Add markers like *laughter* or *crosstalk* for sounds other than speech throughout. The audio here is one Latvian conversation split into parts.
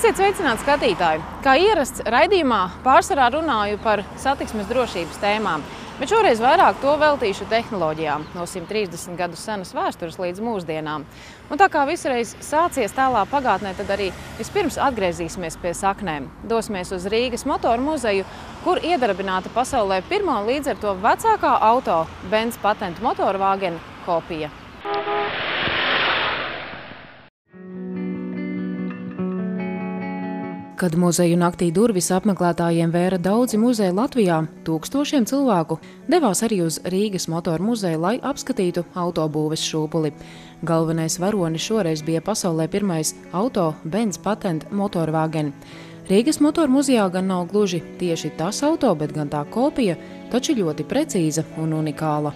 Esiet sveicināti skatītāji! Kā ierasts raidījumā, pārsvarā runāju par satiksmes drošības tēmām, bet šoreiz vairāk to veltīšu tehnoloģijām no 130 gadu senas vēstures līdz mūsdienām. Un tā kā visreiz sācies tālā pagātnē, tad arī vispirms atgriezīsimies pie saknēm. Dosimies uz Rīgas motoru muzeju, kur iedarbināta pasaulē pirmo līdz ar to vecākā auto Benz patentu motoru vāgena kopija. Kad muzeju naktī durvis apmeklētājiem vēra daudzi muzeji Latvijā, tūkstošiem cilvēku devās arī uz Rīgas motoru muzeju, lai apskatītu autobūves šūpuli. Galvenais varonis šoreiz bija pasaulē pirmais auto Benz patent motorvāgen. Rīgas motoru muzejā gan nav gluži tieši tas auto, bet gan tā kopija, taču ļoti precīza un unikāla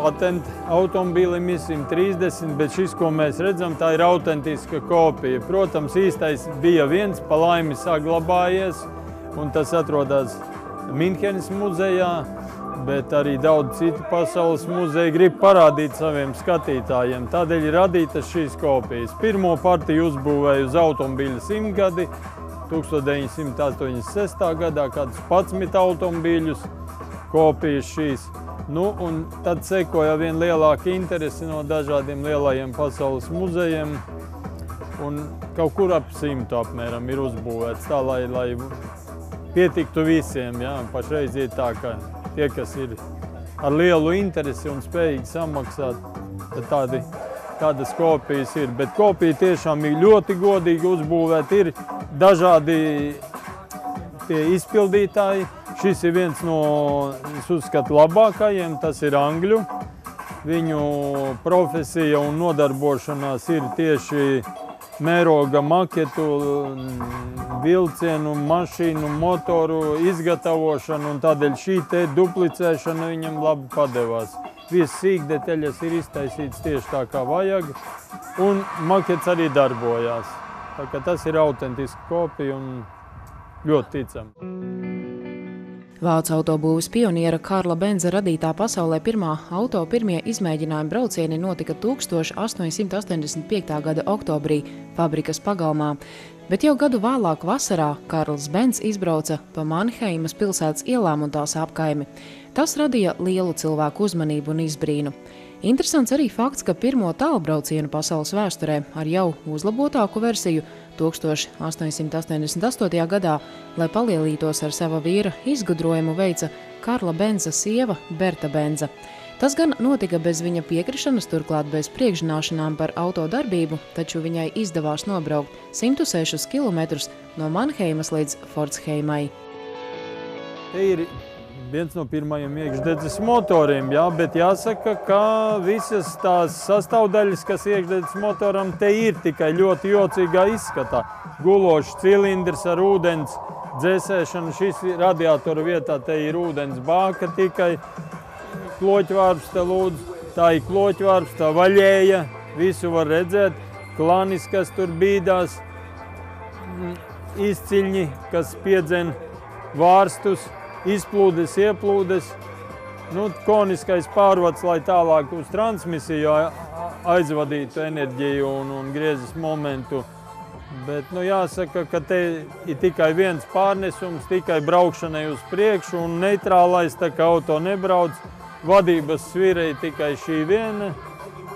patenta automobīlim ir 130, bet šis, ko mēs redzam, tā ir autentiska kopija. Protams, īstais bija viens, pa laimi saglabājies, un tas atrodas Minhenes muzejā, bet arī daudz citu pasaules muzeju grib parādīt saviem skatītājiem. Tādēļ ir radītas šīs kopijas. Pirmo partiju uzbūvēja uz automobīļa simtgadi, 1986. gadā kādus 11 automobīļus kopijas šīs. Nu, un tad sekoja vien lielāka interese no dažādiem lielajiem pasaules muzejiem. Un kaut kur ap simtu apmēram ir uzbūvēts tā, lai, lai pietiktu visiem. Jā. Pašreiz ir tā, ka tie, kas ir ar lielu interesi un spējīgi samaksāt, tad tādi, tādas kopijas ir. Bet kopija tiešām ir ļoti godīgi uzbūvēta. Ir dažādi tie izpildītāji, Šis ir viens no, es uzskatu, labākajiem, tas ir angļu. Viņu profesija un nodarbošanās ir tieši mēroga maketu, vilcienu, mašīnu, motoru izgatavošana, un tādēļ šī te duplicēšana viņam labi padevās. Viss sīkdetaļas ir iztaisīts tieši tā, kā vajag, un makets arī darbojās. Tā kā tas ir autentiski kopija un ļoti ticami. Vācu autobūves pioniera Karla Benza radītā pasaulē pirmā auto pirmie izmēģinājumi braucieni notika 1885. gada oktobrī fabrikas pagalmā, bet jau gadu vēlāk vasarā Karls Benz izbrauca pa Manheimas pilsētas ielām un tās apkaimi. Tas radīja lielu cilvēku uzmanību un izbrīnu. Interesants arī fakts, ka pirmo tālbraucienu pasaules vēsturē ar jau uzlabotāku versiju 1888. gadā, lai palielītos ar sava vīra izgudrojumu, veica Karla Benza sieva Berta Benza. Tas gan notika bez viņa piekrišanas, turklāt bez priekšzināšanām par auto darbību, taču viņai izdevās nobraukt 106 km no Manheimas līdz Fordsheimai. Te ir viens no pirmajiem iekšdedzes motoriem, jā, bet jāsaka, ka visas tās sastāvdaļas, kas iekšdedzes motoram, te ir tikai ļoti jocīgā izskatā. Gulošs cilindrs ar ūdens dzēsēšanu, šis radiatoru vietā te ir ūdens bāka tikai, kloķvārps te lūdzu, tā ir kloķvārps, tā vaļēja, visu var redzēt, klanis, kas tur bīdās, mm, izciļņi, kas piedzen vārstus, izplūdes, ieplūdes, nu, koniskais pārvads, lai tālāk uz transmisiju aizvadītu enerģiju un, un griezes momentu. Bet nu, jāsaka, ka te ir tikai viens pārnesums, tikai braukšanai uz priekšu un neitrālais, tā kā auto nebrauc. Vadības svira ir tikai šī viena,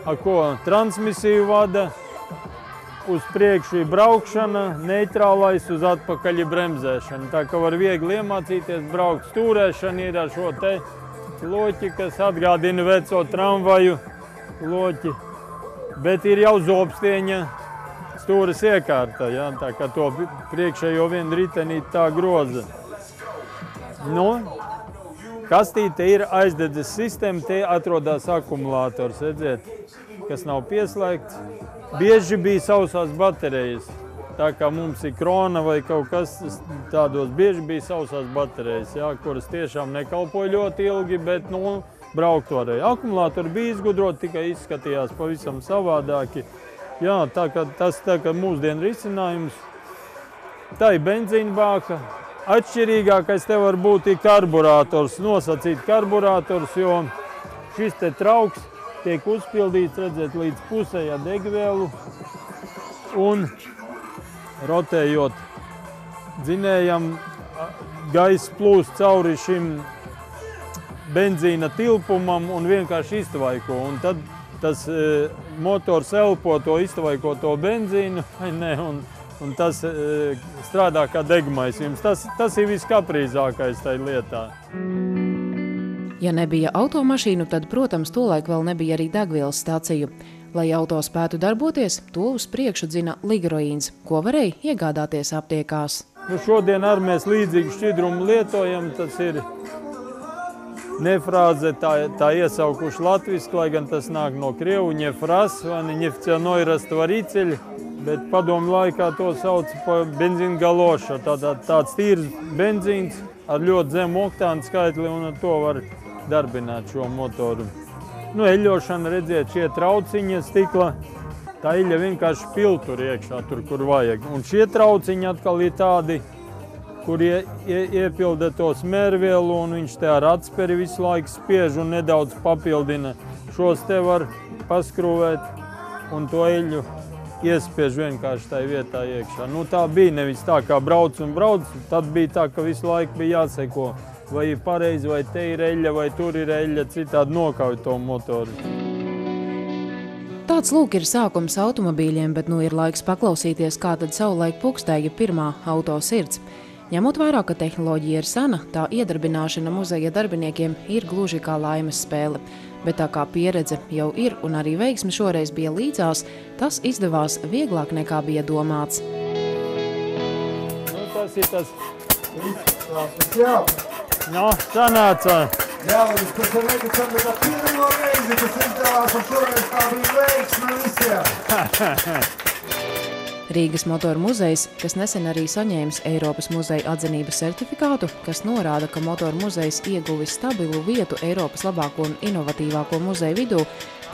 ar ko transmisiju vada uz priekšu ir braukšana, neitrālais uz atpakaļ ir bremzēšana. Tā kā var viegli iemācīties braukt. Stūrēšana ir ar šo te loķi, kas atgādina veco tramvaju loķi. Bet ir jau zobstieņa stūras iekārta, ja? tā kā to priekšējo vienu ritenīti tā groza. Nu, kastīte ir aizdedzes sistēma, te atrodas akumulators, redziet, kas nav pieslēgts. Bieži bija sausās baterijas. Tā kā mums ir krona vai kaut kas tādos, bieži bija sausās baterijas, jā, kuras tiešām nekalpoja ļoti ilgi, bet nu, braukt varēja. Akumulātori bija izgudroti, tikai izskatījās pavisam savādāki. Jā, tā kā tas tā kā mūsdienu risinājums. Tā ir benzīna bāka. Atšķirīgākais te var būt ir karburators, nosacīt karburators, jo šis te trauks tiek uzpildīts, redzēt, līdz pusē ar degvielu. Un rotējot dzinējam, gaisa plūst cauri šim benzīna tilpumam un vienkārši iztvaiko. Un tad tas e, motors elpo to iztvaikoto benzīnu, *laughs* ne, un, un tas e, strādā kā degmaisījums. Tas, tas ir viskaprīzākais tajā lietā. Ja nebija automašīnu, tad, protams, tolaik vēl nebija arī degvielas stāciju. Lai auto spētu darboties, to uz priekšu dzina ligroīns, ko varēja iegādāties aptiekās. Nu, šodien arī mēs līdzīgu šķidrumu lietojam. Tas ir nefrāze, tā, tā iesaukuši latviski, lai gan tas nāk no krievu, ņefras vai ņefcionoira stvarīceļi, bet padomu laikā to sauc par benzīna galoša. Tā, tā, tāds tīrs benzīns ar ļoti zemu oktānu skaitli un ar to var darbināt šo motoru. Nu, eļošana, redziet, šie trauciņi stikla, tā eļa vienkārši piltur iekšā tur, kur vajag. Un šie trauciņi atkal ir tādi, kur ie, ie, iepilda to smērvielu, un viņš te ar atsperi visu laiku spiež un nedaudz papildina. Šos te var paskrūvēt un to eļu iespiež vienkārši tajā vietā iekšā. Nu, tā bija nevis tā, kā brauc un brauc, tad bija tā, ka visu laiku bija jāseko, vai ir pareizi, vai te ir eļa, vai tur ir eļa, citādi nokauj to motoru. Tāds lūk ir sākums automobīļiem, bet nu ir laiks paklausīties, kā tad savulaik pukstēja pirmā auto sirds. Ņemot vērā, ka tehnoloģija ir sena, tā iedarbināšana muzeja darbiniekiem ir gluži kā laimes spēle. Bet tā kā pieredze jau ir un arī veiksme šoreiz bija līdzās, tas izdevās vieglāk nekā bija domāts. Nu, tas ir tas, Tas jā, no, sanāca. jā, bet tas ir neticami, bet tā pirmo reizi, kas izdevās, un šoreiz tā bija veiksme visiem. Rīgas motoru muzejs, kas nesen arī saņēmis Eiropas muzeja atzinības certifikātu, kas norāda, ka motoru muzejs ieguvis stabilu vietu Eiropas labāko un inovatīvāko muzeju vidū,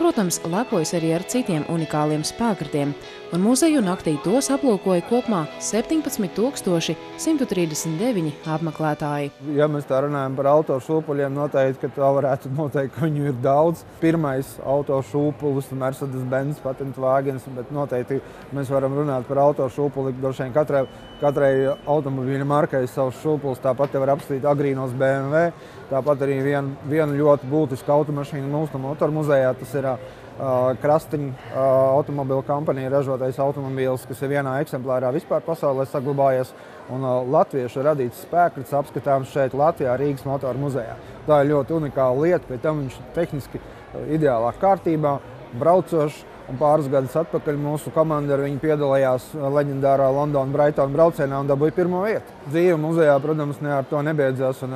protams, lepojas arī ar citiem unikāliem spēkratiem, un muzeju naktī tos aplūkoja kopumā 17,139 apmeklētāji. Ja mēs tā runājam par autošūpuļiem, noteikti, ka tā varētu noteikt, ka viņu ir daudz. Pirmais autošūpulis, Mercedes-Benz patentu vāgens, bet noteikti mēs varam runāt par autošūpuli. Droši vien katrai, katrai automobīļa markai ir savs šūpulis, tāpat var apstīt agrīnos BMW. Tāpat arī viena vien ļoti būtiska automašīna mūsu motoru muzejā, tas ir Krastiņa automobīļa kompānija ražotais automobīls, kas ir vienā eksemplārā vispār pasaulē saglabājies. Un latviešu radīts spēks apskatāms šeit, Latvijā, Rīgas motoru muzejā. Tā ir ļoti unikāla lieta, pie tam viņš ir tehniski ideālā kārtībā, braucošs. Un pāris gadus atpakaļ mūsu komanda ar viņu piedalījās leģendārā Londonas Brightona braucienā un dabūja pirmo vietu. Dzīve muzejā, protams, ne ar to nebeidzās. Un,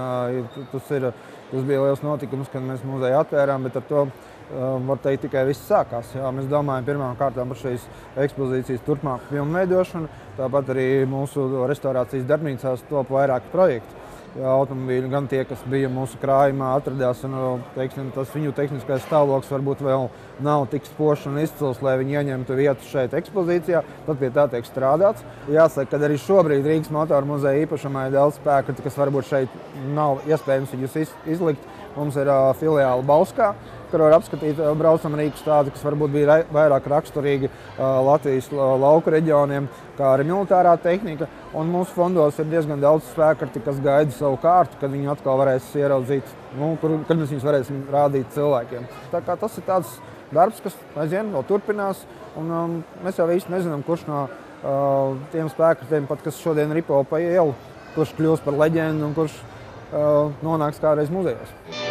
tas, ir, tas bija liels notikums, kad mēs muzeju atvērām, bet ar to var teikt, tikai viss sākās. Jā, mēs domājam pirmām kārtām par šīs ekspozīcijas turpmāku pilnveidošanu. Tāpat arī mūsu restorācijas darbnīcās top vairāki projekti. Automobīļi, gan tie, kas bija mūsu krājumā, atradās. Un, teiksim, tas viņu tehniskais stāvoklis varbūt vēl nav tik spožs un izcils, lai viņi ieņemtu vietu šeit ekspozīcijā. Tad pie tā tiek strādāts. Jāsaka, ka arī šobrīd Rīgas motoru muzeja īpašumā ir daudz spēku, kas varbūt šeit nav iespējams viņus izlikt. Mums ir uh, filiāli Bauskā, kur var apskatīt braucamā rīku tādu, kas varbūt bija vairāk raksturīgi Latvijas lauku reģioniem, kā arī militārā tehnika. Un mūsu fondos ir diezgan daudz spēku, kas gaida savu kārtu, kad viņi atkal varēs ieraudzīt, nu, kur, kad mēs viņus varēsim rādīt cilvēkiem. Tā kā tas ir tāds darbs, kas aizvien vēl turpinās. Un, um, mēs jau īsti nezinām, kurš no uh, tiem spēkiem, kas šodien ripo pa ielu, kurš kļūs par leģendu un kurš uh, nonāks kādreiz muzejos.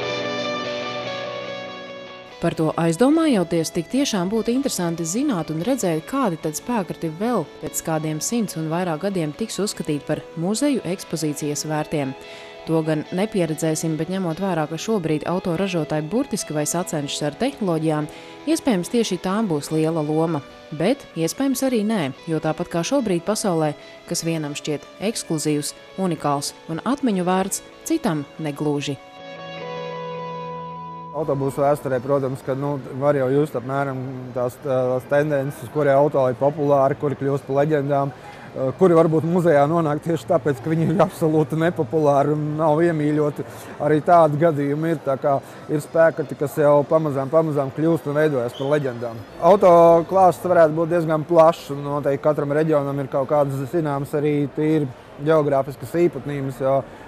Par to aizdomājoties, tik tiešām būtu interesanti zināt un redzēt, kādi tad spēkrati vēl pēc kādiem simts un vairāk gadiem tiks uzskatīti par muzeju ekspozīcijas vērtiem. To gan nepieredzēsim, bet ņemot vērā, ka šobrīd autoražotāji burtiski vai sacenšas ar tehnoloģijām, iespējams tieši tām būs liela loma. Bet iespējams arī nē, jo tāpat kā šobrīd pasaulē, kas vienam šķiet ekskluzīvs, unikāls un atmiņu vērts, citam negluži. Autobusu vēsturē, protams, ka nu, var jau just apmēram tās, tās tendences, kurie auto ir populāri, kuri kļūst par leģendām. kuri varbūt muzejā nonāk tieši tāpēc, ka viņi ir absolūti nepopulāri un nav iemīļoti. Arī tādi gadījumi ir. Tā kā ir spēki, kas jau pamazām, pamazām kļūst un veidojas par leģendām. Auto klāsts varētu būt diezgan plašs, un noteikti katram reģionam ir kaut kādas zināmas arī tīri geogrāfiskas īpatnības.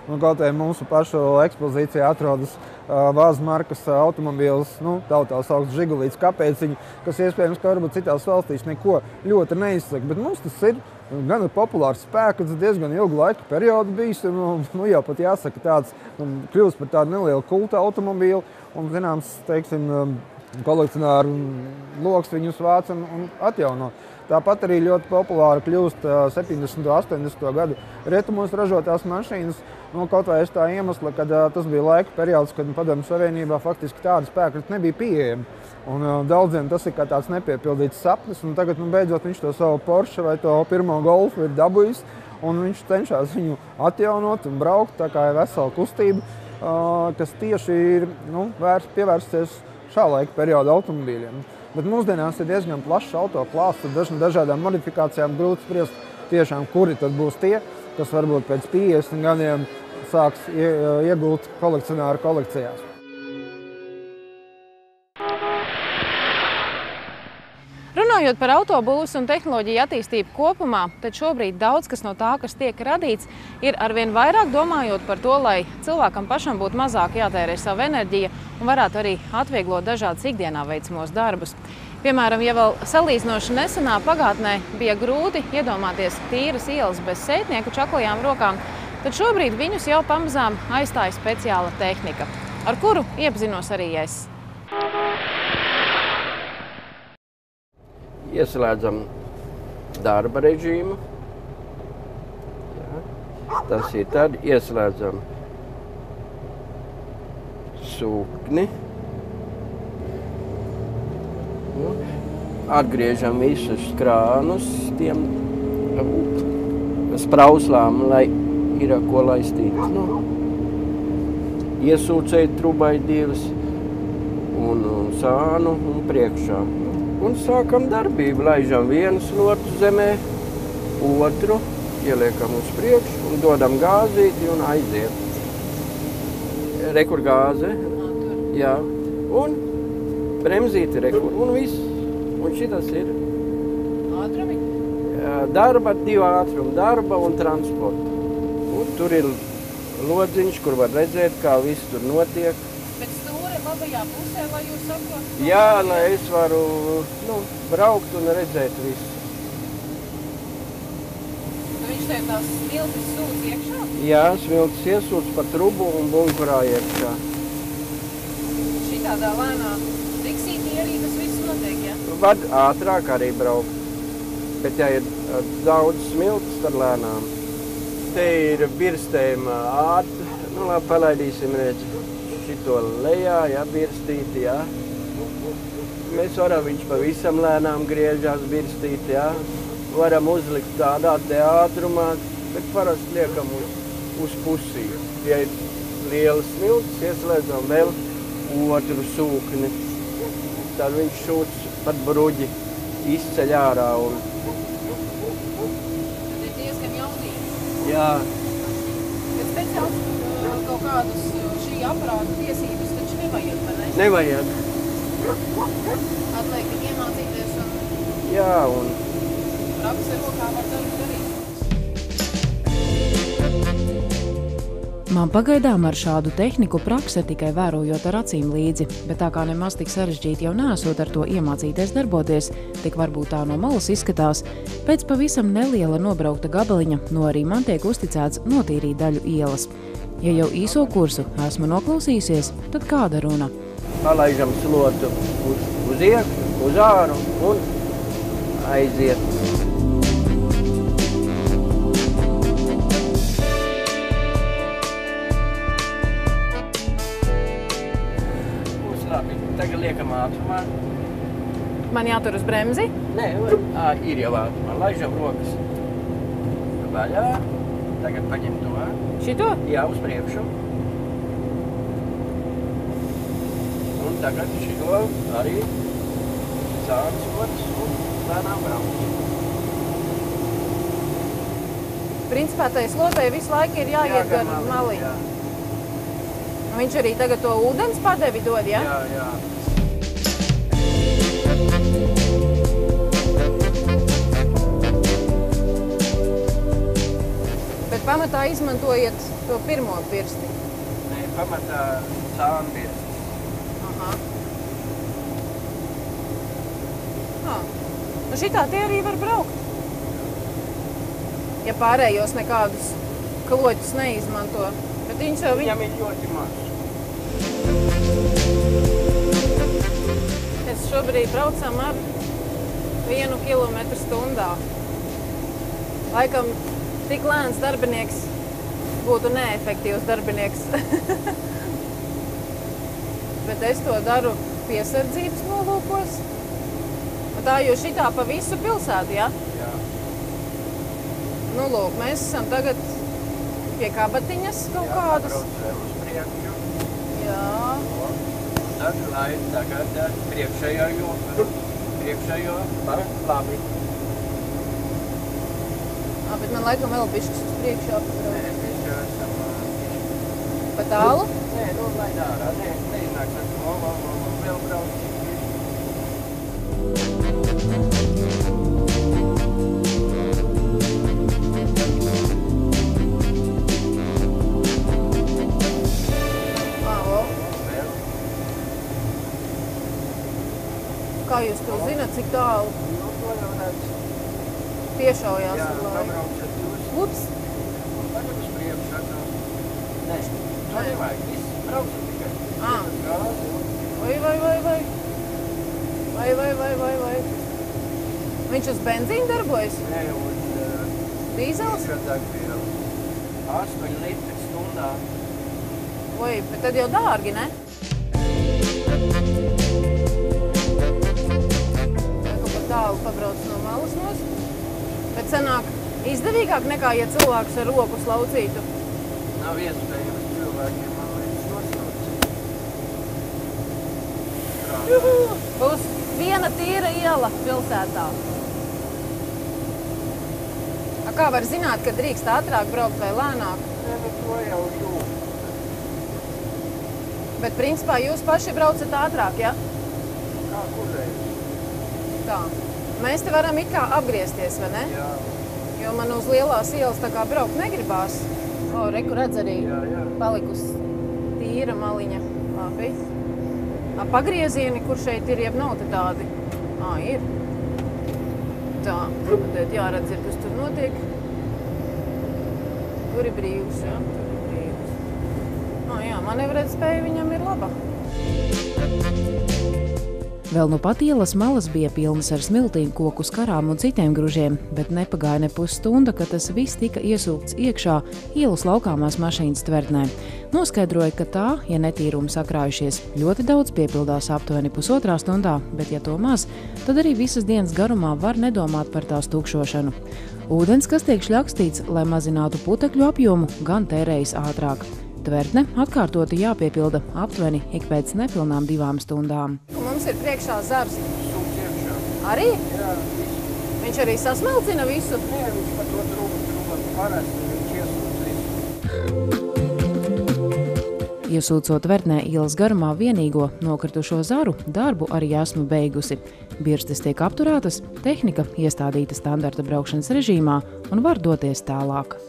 Nu, kaut arī mūsu pašu ekspozīcijā atrodas uh, Vāzes markas automobīls, nu, tautā sauc Žigulīts, kāpēc viņi, kas iespējams, ka varbūt citās valstīs neko ļoti neizsaka, bet mums tas ir gan populārs spēks, diezgan ilgu laiku periodu bijis. Nu, nu, jau pat jāsaka, tāds nu, kļūst par tādu nelielu kulta automobīlu un, zināms, teiksim, kolekcionāru lokus viņus vāc un, un atjauno. Tāpat arī ļoti populāra kļūst 70. un 80. gadu rietumos ražotās mašīnas. Nu, kaut vai tā iemesla, ka tas bija laika periods, kad Padomju Savienībā faktiski tāda spēka nebija pieejama. Un, daudziem tas ir kā tāds nepiepildīts sapnis. Tagad nu, beidzot viņš to savu Porsche vai to pirmo golfu ir dabūjis. Viņš cenšas viņu atjaunot un braukt. Tā kā ir vesela kustība, kas tieši ir nu, pievērsties šā laika perioda automobīļiem. Bet mūsdienās ir diezgan plašs auto klāsts ar dažādām modifikācijām. Grūti spriest, tiešām, kuri tad būs tie, kas varbūt pēc 50 gadiem sāks iegūt kolekcionāru kolekcijās. Runājot par autobūvas un tehnoloģiju attīstību kopumā, tad šobrīd daudz kas no tā, kas tiek radīts, ir arvien vairāk domājot par to, lai cilvēkam pašam būtu mazāk jātērē savu enerģiju un varētu arī atvieglot dažādas ikdienā veicamos darbus. Piemēram, ja vēl salīdzinoši nesenā pagātnē bija grūti iedomāties tīras ielas bez sētnieku čaklajām rokām, tad šobrīd viņus jau pamazām aizstāja speciāla tehnika, ar kuru iepazinos arī es. Ieslēdzam darba režīmu. Jā. Tas ir tad ieslēdzam sūkni. Nu, atgriežam visus krānus tiem sprauslām, lai ir ko laistīt. Nu, iesūcēt trubai divas un, un sānu un priekšā un sākam darbību. Laižam vienu slotu zemē, otru ieliekam uz priekšu un dodam gāzīti un aiziet. Rekur gāze, jā, un bremzīti rekur, un viss. Un šitas ir. Ātrumi? Darba, divi ātrumi, darba un transporta. Un tur ir lodziņš, kur var redzēt, kā viss tur notiek labajā pusē, lai jūs saprotat? Jā, lai es varu nu, braukt un redzēt visu. Nu, viņš tev tās smiltis sūc iekšā? Jā, smiltis iesūc pa trubu un bunkurā iekšā. Šitādā lēnā tiksītī arī tas viss notiek, ja? Var ātrāk arī braukt. Bet ja ir daudz smiltis, tad lēnām. Te ir birstējuma ātri. Nu, labi, palaidīsim redzi šito lejā, ja, birstīti, ja. Mēs varam, viņš pavisam lēnām griežās birstīti, ja. Varam uzlikt tādā te ātrumā, bet parasti liekam uz, uz pusī. Ja ir lielas smiltis, ieslēdzam vēl otru sūkni. Tad viņš šūts pat bruģi izceļ ārā. Un... Tad ir diezgan jaudīgi. Jā. Bet speciāls kaut kādus šī aparāta tiesības taču nevajag, vai ne? Nevajag. Atliek iemācīties un... Jā, un... Prakse rokā var darbu darīt. Man pagaidām ar šādu tehniku prakse tikai vērojot ar acīm līdzi, bet tā kā nemaz tik sarežģīti jau nesot ar to iemācīties darboties, tik varbūt tā no malas izskatās, pēc pavisam neliela nobraukta gabaliņa no arī man tiek uzticēts notīrīt daļu ielas. Ja jau īso kursu esmu noklausījusies, tad kāda runa? Palaižam slotu uz, uz iekšā, uz āru un aiziet. Būs labi. Tagad liekam ātrumā. Man jātur uz bremzi? Nē, ā, ir jau ātrumā. Laižam rokas vaļā. Tagad paņem to. Šito? Jā, uz priekšu. Un tagad šito arī sāks otrs un lēnām braukt. Principā tai slotei visu laiku ir jāiet gar maliņu. Nu, viņš arī tagad to ūdens padevi dod, ja? Jā, jā. Pamatā izmantojiet to pirmo pirsti. Nē, pamatā cānbies. Aha. Ah. Nu šitā tie arī var braukt. Ja pārējos nekādus kloķus neizmanto. Bet viņš jau Viņam ir ļoti maz. Mēs šobrīd braucam ar vienu kilometru stundā. Laikam tik lēns darbinieks būtu neefektīvs darbinieks. *laughs* Bet es to daru piesardzības nolūkos. Un Tā jūs šitā pa visu pilsētu, ja? Jā. Nu, lūk, mēs esam tagad pie kabatiņas kaut kādas. Braucam uz priekšu. Jā. Tad, lai tagad priekšējo priekšējo par labi. Bet man laikam vēl bišķis uz priekšu Nē, jāpabrauc. mēs jau esam... eh, Pa tālu? Nē, nu, lai dārā. Nē, neiznāks ar to, vēl, vēl, vēl, vēl brauc. O. Vēl. Kā jūs to zinat, cik tālu Nu, to jau redz. piešaujās Jā, ar laiku? pabraucat jūs. Ups! Un tagad uz priekšu atkal. Nē, to nevajag. Viss braucat tikai. Ā. Gāzi un Vai, vai, vai, vai. Vai, vai, vai, vai, vai. Viņš uz darbojas? Nē, uh, Dīzels? degvielu. 8 litri stundā. Vai, bet tad jau dārgi, ne? Vai kaut kā tālu pabrauc no malas nos? Bet sanāk izdevīgāk nekā, ja cilvēks ar roku slaucītu. Nav iespējams cilvēkiem, man liekas, nosaukt. Būs viena tīra iela pilsētā. Kā var zināt, ka drīkst ātrāk braukt vai lēnāk? Nē, nu to jau jūt. Bet principā jūs paši braucat ātrāk, ja? Kā kurreiz? Tā. Mēs te varam it kā apgriezties, vai ne? Jā, Jo man uz lielās ielas tā kā braukt negribās. O, reku redz arī jā, jā. palikusi tīra maliņa. Labi. A, pagriezieni, kur šeit ir, jeb nav te tādi? Ā, ir. Tā, tad jāredz, ir, kas tur notiek. Tur ir brīvs, jā, tur ir brīvs. Ā, jā, manevrēt spēja viņam ir laba. Vēl nu pat ielas malas bija pilnas ar smiltīm, koku skarām un citiem gružiem, bet nepagāja ne pusstunda, kad tas viss tika iesūkts iekšā ielas laukāmās mašīnas tvertnē. Noskaidroja, ka tā, ja netīrumi sakrājušies, ļoti daudz piepildās aptuveni pusotrā stundā, bet ja to maz, tad arī visas dienas garumā var nedomāt par tās tukšošanu. Ūdens, kas tiek šļakstīts, lai mazinātu putekļu apjomu, gan tērējas ātrāk. Tvertne atkārtoti jāpiepilda aptuveni ik pēc nepilnām divām stundām. Mums ir priekšā zars. Sūks iekšā. Arī Jā, viņš arī sasmalcina visu. Nē, viņš pat to trūku trūku parasti. Viņš iesūdz visu. Iesūcot vērtnē ielas garumā vienīgo nokritušo zaru, darbu arī esmu beigusi. Birstes tiek apturētas, tehnika iestādīta standarta braukšanas režīmā un var doties tālāk.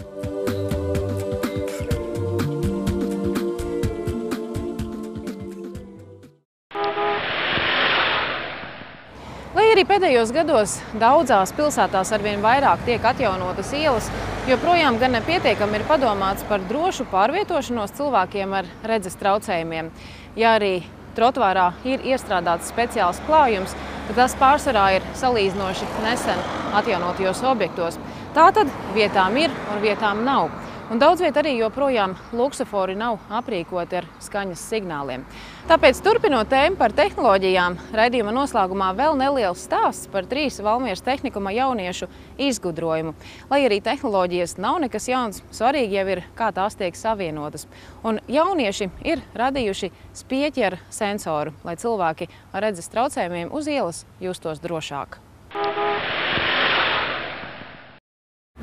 Pēdējos gados daudzās pilsētās arvien vairāk tiek atjaunotas ielas, joprojām gan nepietiekami ir padomāts par drošu pārvietošanos cilvēkiem ar redzes traucējumiem. Ja arī trotvārā ir iestrādāts speciāls klājums, tad tas pārsvarā ir salīdzinoši nesen atjaunotajos objektos. Tātad vietām ir un vietām nav. Un daudz viet arī joprojām luksofori nav aprīkoti ar skaņas signāliem. Tāpēc, turpinot tēmu par tehnoloģijām, raidījuma noslēgumā vēl neliels stāsts par trīs Valmieras tehnikuma jauniešu izgudrojumu. Lai arī tehnoloģijas nav nekas jauns, svarīgi jau ir, kā tās tiek savienotas. Un jaunieši ir radījuši spieķi ar sensoru, lai cilvēki ar redzes traucējumiem uz ielas justos drošāk.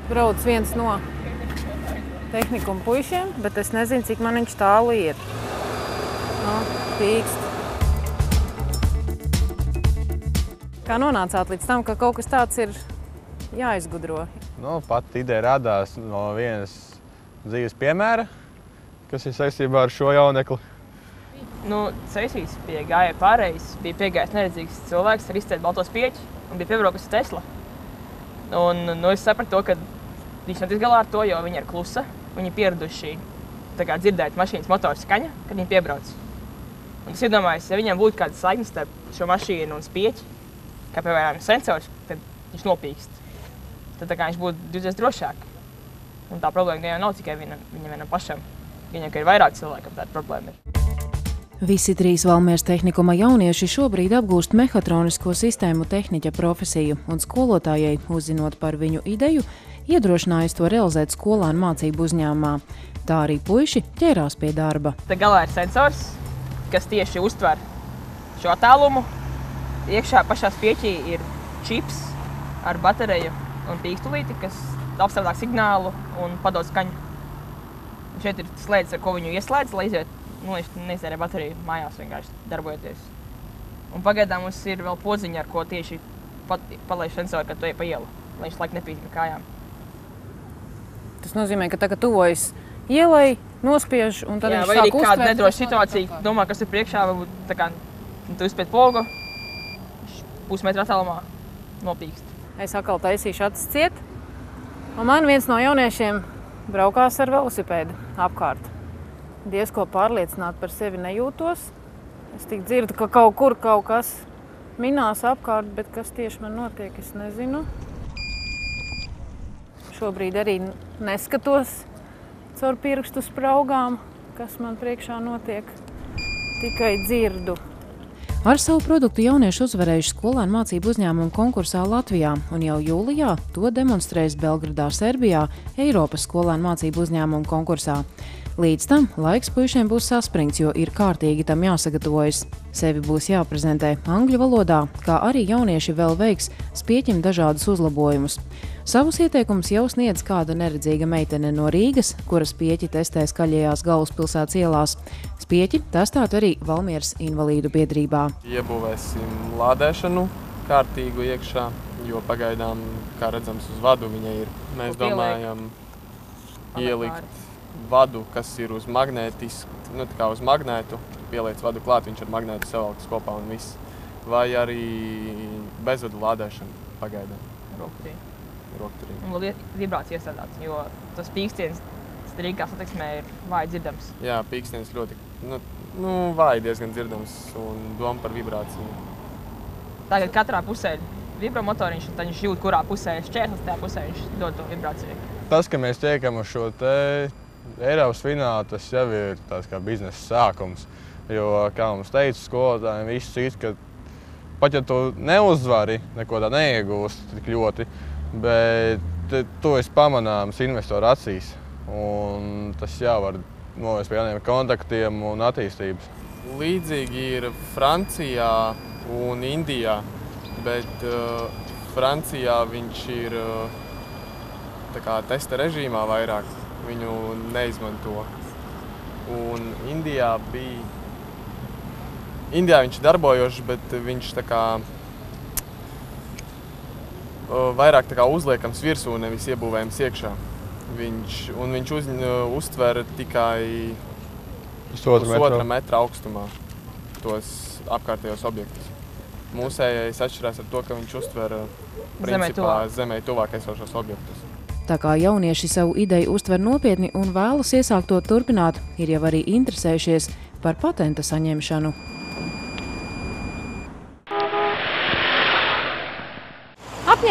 Brauc viens no tehniku un puišiem, bet es nezinu, cik man viņš tālu ir. Nu, pīkst. Kā nonācāt līdz tam, ka kaut kas tāds ir jāizgudro? Nu, pat ideja radās no vienas dzīves piemēra, kas ir saistībā ar šo jaunekli. Nu, Ceļš bija gājējis pārējais, bija piegājis neredzīgs cilvēks ar izcēlu balto spieķi un bija piebraukusi Tesla. Un, nu, es sapratu, to, ka viņš netiks galā ar to, jo viņi ir klusa. Viņi pieraduši kā, dzirdēt mašīnas motora skaņu, kad viņi piebrauc. Un es iedomājos, ja viņam būtu kāda saikne starp šo mašīnu un spieķi, kā piemēram sensors, tad viņš nopīkst. Tad viņš būtu divreiz drošāk. Un tā problēma jau nav tikai viņam, viņam vienam pašam. Viņam ir vairāk cilvēku, kāda problēma ir. Visi trīs Valmieras tehnikuma jaunieši šobrīd apgūst mehatronisko sistēmu tehniķa profesiju, un skolotājai, uzzinot par viņu ideju, iedrošinājis to realizēt skolānu mācību uzņēmumā. Tā arī puiši ķērās pie darba. Te galā ir sensors, kas tieši uztver šo attālumu. Iekšā pašā spieķī ir čips ar bateriju un pīkstulīti, kas apstrādā signālu un padod skaņu. Šeit ir slēdzis, ar ko viņu ieslēdz, lai iziet nu, neiztērē bateriju mājās, vienkārši darbojoties. Un pagaidām mums ir vēl podziņa, ar ko tieši palaiž sensoru, kad tu ej pa ielu, lai viņš laikam nepīst kājām. Tas nozīmē, ka tagad tuvojas ielai, nospiež un tad Jā, viņš sāk kāda uztvert. nedroša situācija, domā, kas ir priekšā, varbūt tā kā nu, tu uzspied pogu, pusmetra attālumā nopīkst. Es atkal taisīšu acis ciet, un man viens no jauniešiem braukās ar velosipēdu apkārt diezko pārliecināti par sevi nejūtos. Es tik dzirdu, ka kaut kur kaut kas minās apkārt, bet kas tieši man notiek, es nezinu. Šobrīd arī neskatos caur pirkstu spraugām, kas man priekšā notiek. Tikai dzirdu. Ar savu produktu jaunieši uzvarējuši skolēnu mācību uzņēmumu konkursā Latvijā, un jau jūlijā to demonstrēs Belgradā, Serbijā, Eiropas skolēnu mācību uzņēmumu konkursā. Līdz tam laiks puišiem būs saspringts, jo ir kārtīgi tam jāsagatavojas. Sevi būs jāprezentē angļu valodā, kā arī jaunieši vēl veiks spieķim dažādus uzlabojumus. Savus ieteikumus jau sniedz kāda neredzīga meitene no Rīgas, kuras spieķi testē skaļajās galvaspilsētas ielās. Spieķi testētu arī Valmieras invalīdu biedrībā. Iebūvēsim lādēšanu kārtīgu iekšā, jo pagaidām, kā redzams, uz vadu viņa ir. Mēs domājam ielikt vadu, kas ir uz magnētisku, nu, kā uz magnētu, pieliec vadu klāt, viņš ar magnētu savalks kopā un viss. Vai arī bezvadu lādēšana pagaidām. Rokturī. Rokturī. Un vēl vibrācija iestrādāts, jo tas pīkstiens strīkā satiksmē ir vāji dzirdams. Jā, pīkstiens ļoti nu, nu, vāji diezgan dzirdams un doma par vibrāciju. Tagad katrā pusē ir vibromotoriņš, un tad viņš jūt, kurā pusē ir šķērslis, tajā pusē viņš dod to vibrāciju. Tas, ka mēs tiekam uz šo te Eiropas finālā tas jau ir tāds kā biznesa sākums. Jo, kā mums teica skolotājiem, viss cits, ka pat ja tu neuzvari, neko tā neiegūsti tik ļoti, bet to es pamanāms investoru acīs. Un tas jau var novest pie jauniem kontaktiem un attīstības. Līdzīgi ir Francijā un Indijā, bet uh, Francijā viņš ir uh, kā, testa režīmā vairāk viņu neizmanto. Un Indijā bija. Indijā viņš darbojošs, bet viņš tā kā vairāk tā kā uzliekams virsū, nevis iebūvējams iekšā. Viņš, un viņš uz, uztver tikai pusotra metra augstumā tos apkārtējos objektus. Mūsējais atšķirās ar to, ka viņš uztver principā, zemē tuvāk esošos objektus. Tā kā jaunieši savu ideju uztver nopietni un vēlas iesākt to turpināt, ir jau arī interesējušies par patenta saņemšanu.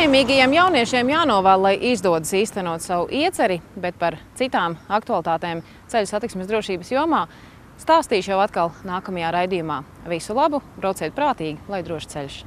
Apņēmīgajiem jauniešiem jānovēl, lai izdodas īstenot savu ieceri, bet par citām aktualitātēm ceļu satiksmes drošības jomā stāstīšu jau atkal nākamajā raidījumā. Visu labu, brauciet prātīgi, lai drošs ceļš!